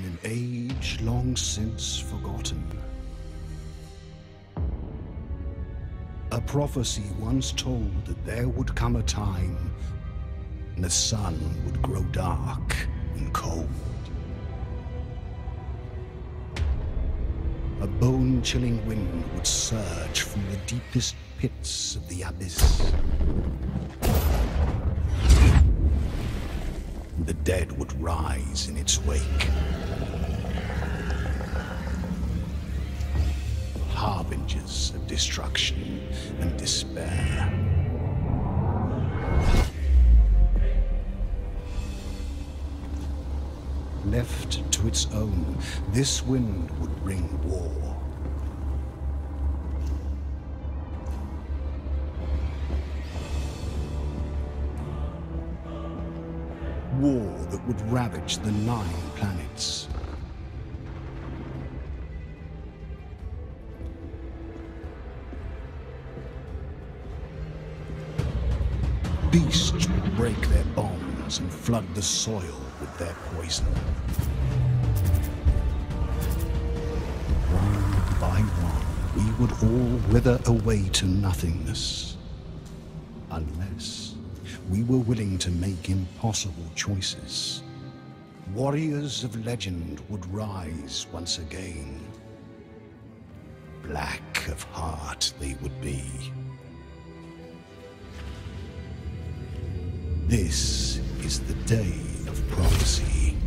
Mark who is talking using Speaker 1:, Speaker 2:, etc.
Speaker 1: In an age long since forgotten, a prophecy once told that there would come a time when the sun would grow dark and cold. A bone chilling wind would surge from the deepest pits of the abyss. The dead would rise in its wake. Harbingers of destruction and despair. Left to its own, this wind would bring war. War that would ravage the nine planets. Beasts would break their bones and flood the soil with their poison. One by one, we would all wither away to nothingness. Unless we were willing to make impossible choices. Warriors of legend would rise once again. Black of heart they would be. This is the day of prophecy.